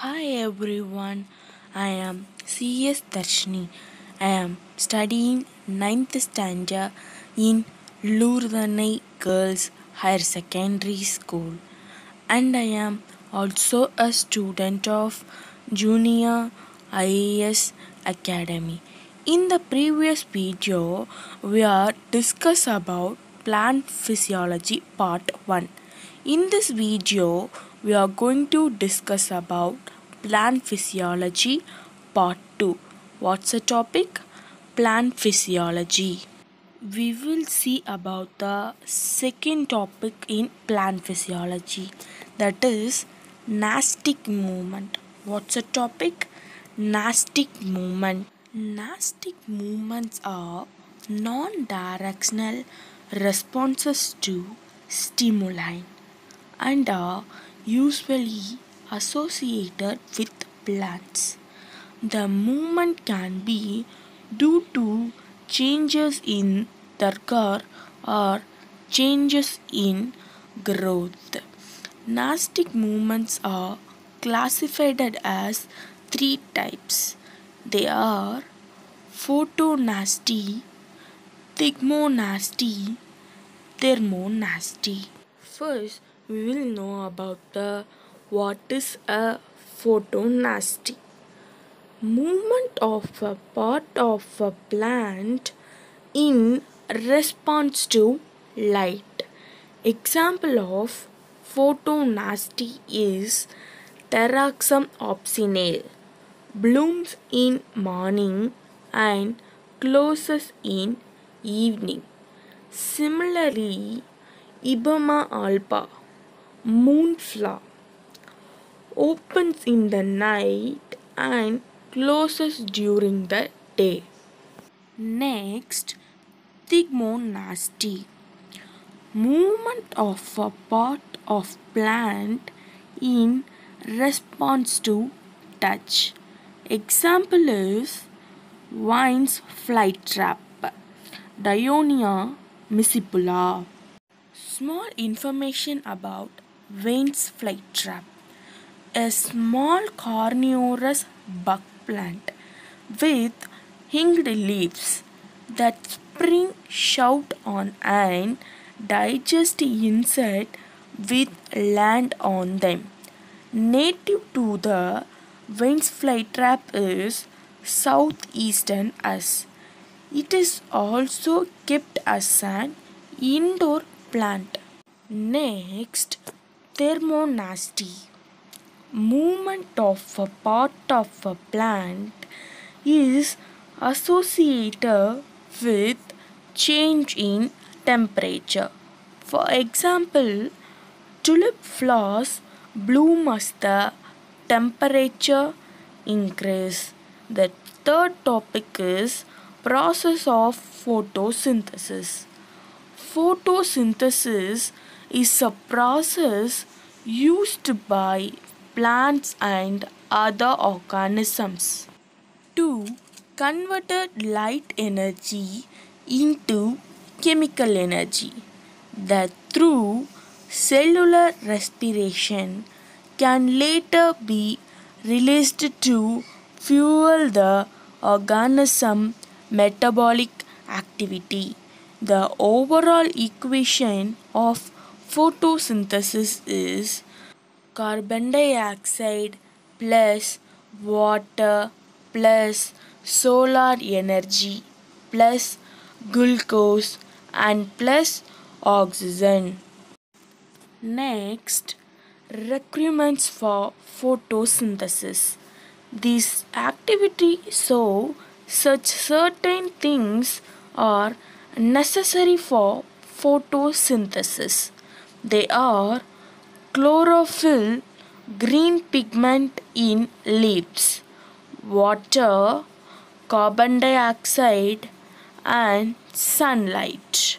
Hi everyone, I am C.S. Darshini. I am studying 9th standard in Lourdanai Girls Higher Secondary School and I am also a student of Junior IAS Academy. In the previous video, we are discuss about plant physiology part 1. In this video, we are going to discuss about plant physiology part 2. What's the topic? Plant physiology. We will see about the second topic in plant physiology that is nastic movement. What's the topic? Nastic movement. Nastic movements are non directional responses to stimuli and are usually associated with plants. The movement can be due to changes in turgor or changes in growth. Nastic movements are classified as three types. They are photonasty, thigmonasty, thermonasty. First, we will know about the what is a photonasty. Movement of a part of a plant in response to light. Example of photonasty is Taraxacum officinale. Blooms in morning and closes in evening. Similarly, Ipomoea alba, moonflower, opens in the night and closes during the day. Next, thigmonasty. Movement of a part of plant in response to touch. Example is Venus flytrap, Dionaea muscipula. Small information about Venus flytrap. A small carnivorous bug plant with hinged leaves that spring shout on and digest insect with land on them. Native to the Venus flytrap is southeastern US. It is also kept as an indoor plant. Next, thermonasty. Movement of a part of a plant is associated with change in temperature. For example, tulip flowers bloom as the temperature increase. The third topic is process of photosynthesis. Photosynthesis is a process used by plants and other organisms to convert light energy into chemical energy that through cellular respiration can later be released to fuel the organism metabolic activity. The overall equation of photosynthesis is carbon dioxide plus water plus solar energy plus glucose and plus oxygen. Next, requirements for photosynthesis. This activity so such certain things are necessary for photosynthesis. They are chlorophyll, green pigment in leaves, water, carbon dioxide and sunlight.